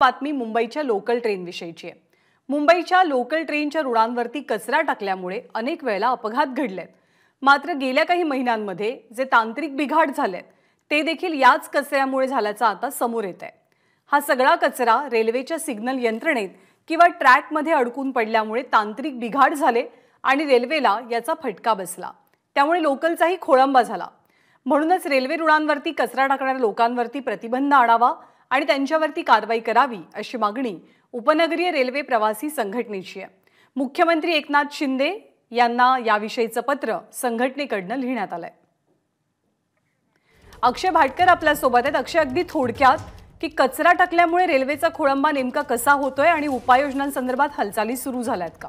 बातमी मुंबईच्या लोकल ट्रेनविषयीची आहे. मुंबईच्या लोकल ट्रेनच्या रुळांवरती कचरा टाकल्यामुळे अनेक वेळेला अपघात घडलेत. मात्र गेल्या काही महिन्यांमध्ये जे तांत्रिक बिघाड झालेत ते देखील याच कचऱ्यामुळे झाल्याचा आता समोर येत आहे. हा सगळा कचरा रेल्वेच्या सिग्नल यंत्रणेत किंवा ट्रॅकमध्ये अडकून पडल्यामुळे तांत्रिक बिघाड झाले आणि रेल्वेला याचा फटका बसला. त्यामुळे लोकलचाही खोळंबा झाला. म्हणूनच रेल्वे रुळांवरती कचरा टाकणाऱ्या लोकांवरती प्रतिबंध आणावा आणि त्यांच्यावरती कारवाई करावी अशी मागणी उपनगरीय रेल्वे प्रवासी संघटनेची आहे. मुख्यमंत्री एकनाथ शिंदे यांना याविषयीचं पत्र संघटनेकडनं लिहिण्यात आलंय. अक्षय भाटकर आपल्यासोबत आहेत. अक्षय अगदी थोडक्यात की कचरा टाकल्यामुळे रेल्वेचा खोळंबा नेमका कसा होतोय आणि उपाययोजनांसंदर्भात हालचाली सुरू झाल्यात का?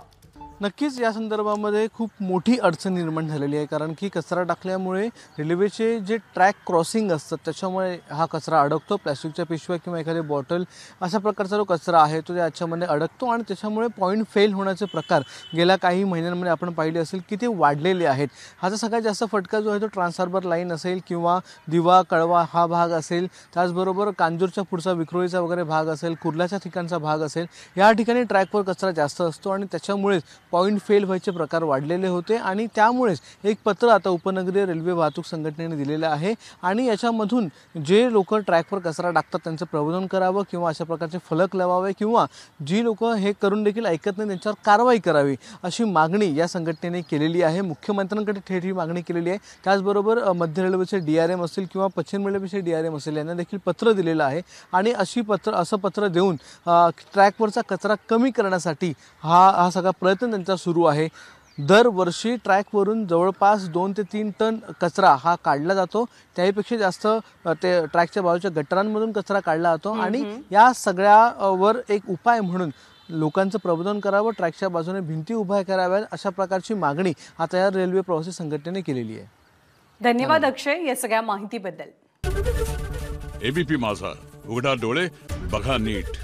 नक्कीच या संदर्भामध्ये खूप मोठी अडचण निर्माण झालेली आहे कारण की कचरा टाकल्यामुळे रेल्वेचे जे ट्रॅक क्रॉसिंग असतात त्याच्यामुळे हा कचरा अडकतो. प्लॅस्टिकच्या पिशव्या किंवा एखादी बॉटल अशा प्रकारचा जो कचरा आहे तो त्याच्यामध्ये अडकतो आणि त्याच्यामुळे पॉईंट फेल होण्याचे प्रकार गेल्या काही महिन्यांमध्ये आपण पाहिले असेल की ते वाढलेले आहेत. हा सगळ्यात जास्त फटका जो आहे तो ट्रान्सहार्बर लाईन असेल किंवा दिवा कळवा हा भाग असेल. त्याचबरोबर कांजूरच्या पुढचा विक्रोळीचा वगैरे भाग असेल कुर्ल्याच्या ठिकाणचा भाग असेल. या ठिकाणी ट्रॅकवर कचरा जास्त असतो आणि त्याच्यामुळेच पॉईंट फेल व्हायचे प्रकार वाढलेले होते आणि त्यामुळेच एक पत्र आता उपनगरीय रेल्वे वाहतूक संघटनेने दिलेलं आहे आणि याच्यामधून जे लोक ट्रॅकवर कचरा टाकतात त्यांचं प्रबोधन करावं किंवा अशा प्रकारचे फलक लावावे किंवा जी लोक हे करून देखील ऐकत नाही त्यांच्यावर कारवाई करावी अशी मागणी या संघटनेने केलेली आहे. मुख्यमंत्र्यांकडे थेट ही मागणी केलेली आहे. त्याचबरोबर मध्य रेल्वेचे डी आर एम असतील किंवा पश्चिम रेल्वेचे डी आर एम असेल यांना देखील पत्र दिलेलं आहे आणि अशी पत्र असं पत्र देऊन ट्रॅकवरचा कचरा कमी करण्यासाठी हा हा सगळा प्रयत्न त्यांचा सुरू आहे. दरवर्षी ट्रॅकवरून जवळपास दोन ते तीन टन कचरा हा काढला जातो. त्याहीपेक्षा जास्त ते ट्रॅकच्या बाजूच्या गटारांमधून कचरा काढला जातो. आणि या सगळ्यावर एक उपाय म्हणून लोकांचं प्रबोधन करावं ट्रॅकच्या बाजूने भिंती उभ्या कराव्यात अशा प्रकारची मागणी आता या रेल्वे प्रवासी संघटनेने केलेली आहे. धन्यवाद. अक्षय या सगळ्या माहितीबद्दल. एबीपी माझा उघडा डोळे बघा नीट.